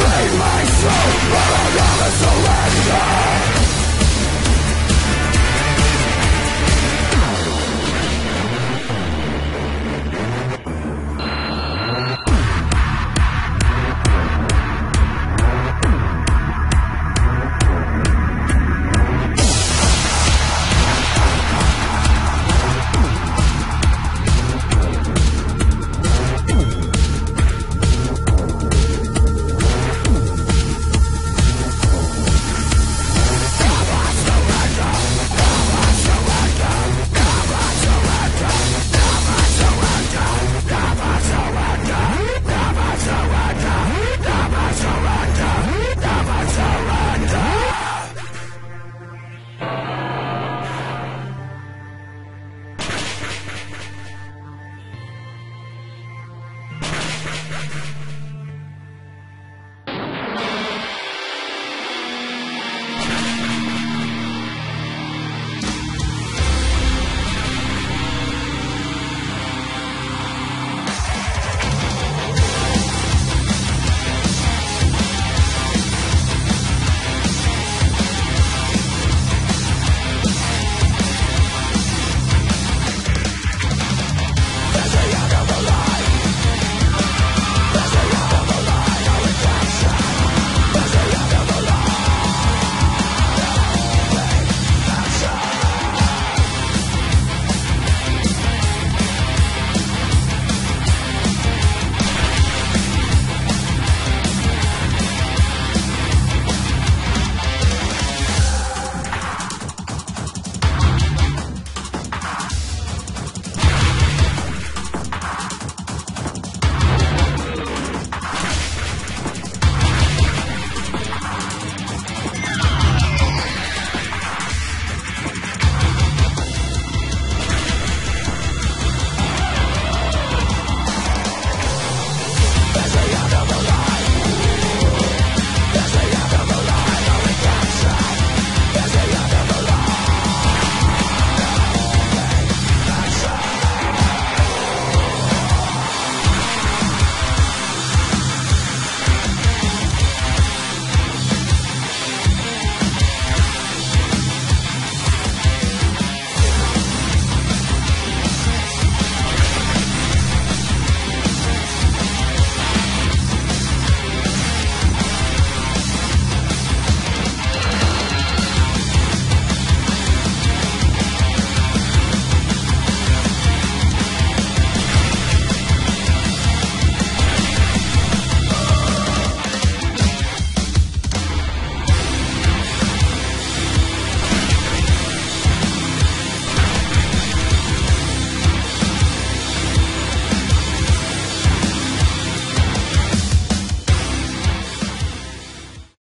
Slay my soul